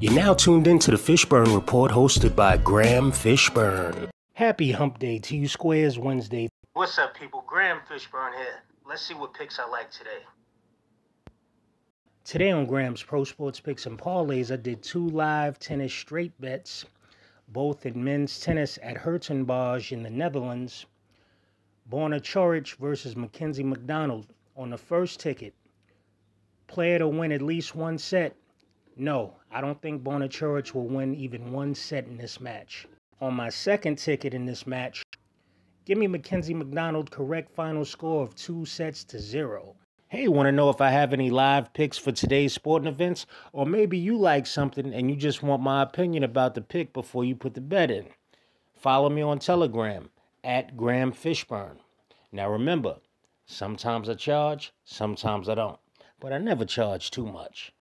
You're now tuned in to the Fishburne Report hosted by Graham Fishburne. Happy Hump Day to you Squares Wednesday. What's up, people? Graham Fishburne here. Let's see what picks I like today. Today on Graham's Pro Sports Picks and Parlays, I did two live tennis straight bets, both in men's tennis at Hertogenbosch in the Netherlands. Borna Coric versus Mackenzie McDonald on the first ticket. Player to win at least one set. No, I don't think Borna Coric will win even one set in this match. On my second ticket in this match, give me Mackenzie McDonald correct final score of two sets to zero. Hey, want to know if I have any live picks for today's sporting events? Or maybe you like something and you just want my opinion about the pick before you put the bet in. Follow me on Telegram at Graham Fishburne. Now remember, sometimes I charge, sometimes I don't, but I never charge too much.